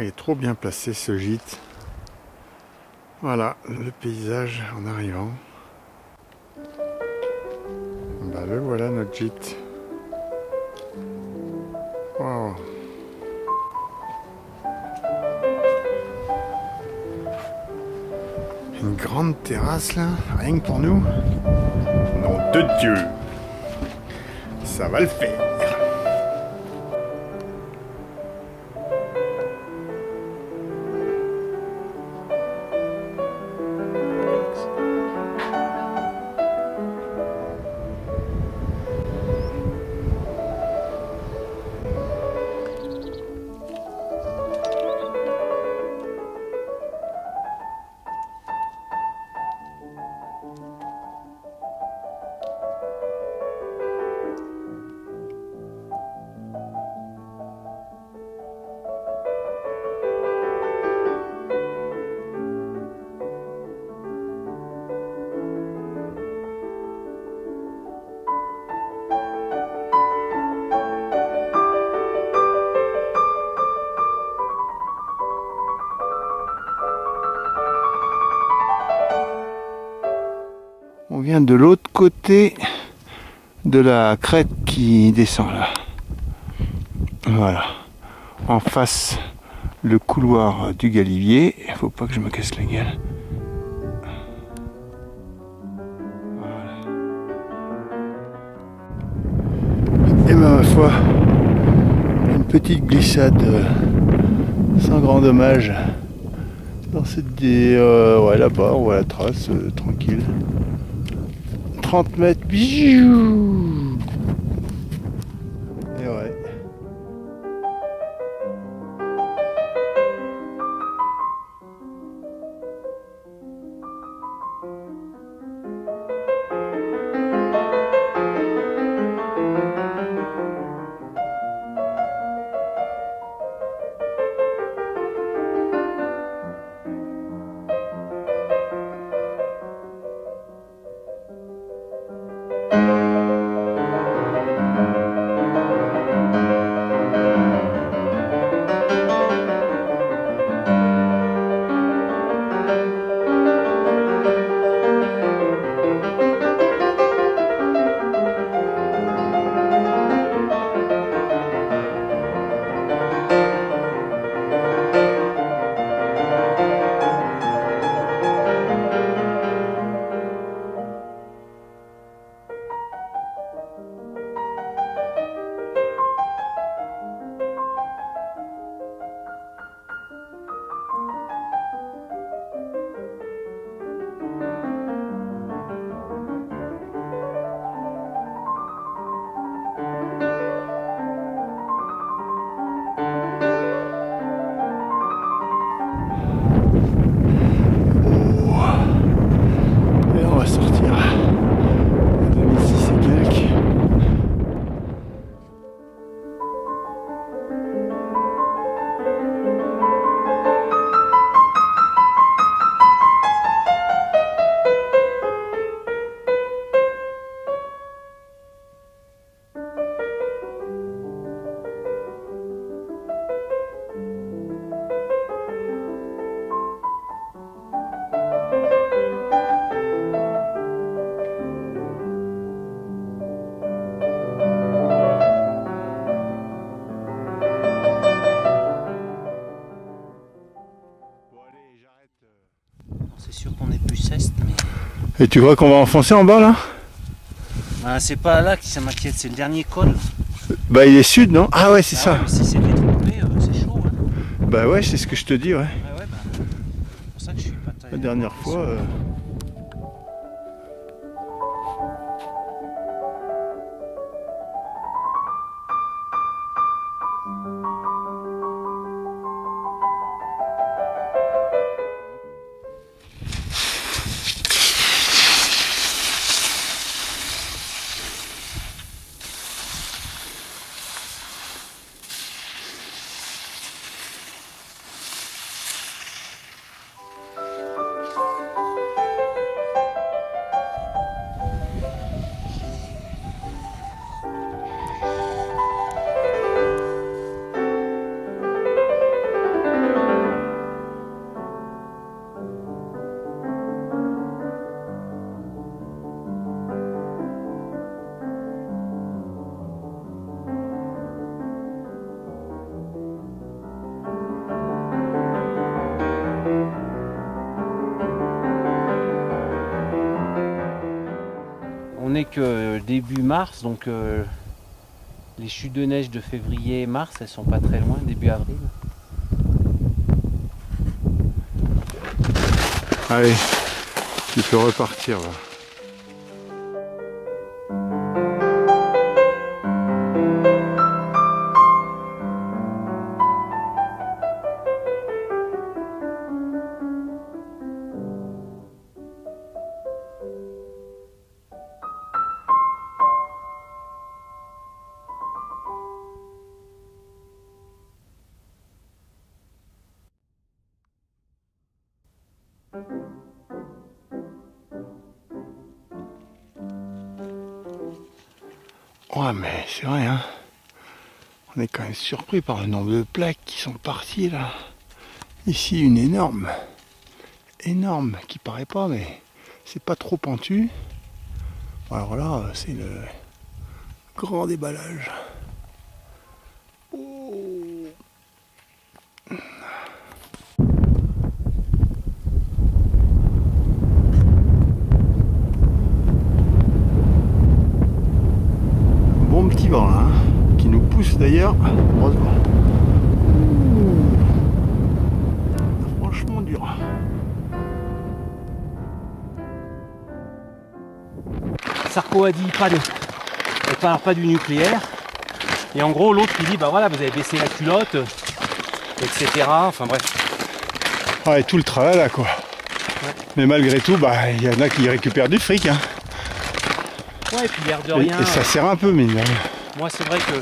Il est trop bien placé ce gîte. Voilà le paysage en arrivant. Bah le voilà notre gîte. Une grande terrasse là, rien que pour nous. Nom de Dieu Ça va le faire On vient de l'autre côté de la crête qui descend là. Voilà. En face, le couloir du Galivier. Il faut pas que je me casse la gueule. Et ben ma foi, une petite glissade euh, sans grand dommage dans cette des euh, ouais là-bas on voit la trace euh, tranquille 30 mètres. Bijoux Et mais Et tu crois qu'on va enfoncer en bas là Ah, c'est pas là qui ça m'inquiète, c'est le dernier col. Bah il est sud non? Ah ouais c'est Ah ça. ouais, mais si c'est détrompé, euh, c'est chaud. Hein. Bah ouais c'est ce que je te dis ouais. Ouais, bah, c'est pour ça que je suis pas taillé. La dernière fois. euh, que début mars, donc euh, les chutes de neige de février mars, elles sont pas très loin, début avril. Allez, tu peux repartir. Ouais, mais c'est vrai, hein. On est quand même surpris par le nombre de plaques qui sont parties là. Ici, une énorme. Énorme, qui paraît pas, mais c'est pas trop pentu. Alors là, c'est le grand déballage. Oh. Bon petit vent là, hein, qui nous pousse d'ailleurs, heureusement. Franchement dur. Sarko a dit pas de, elle parle pas du nucléaire. Et en gros, l'autre il dit bah voilà, vous avez baissé la culotte, etc. Enfin bref. Ouais, tout le travail là quoi. Mais malgré tout, bah il y en a qui récupèrent du fric. Hein. Ouais, et puis l'air de Et, rien. et ça sert un peu, mais. Moi, c'est vrai que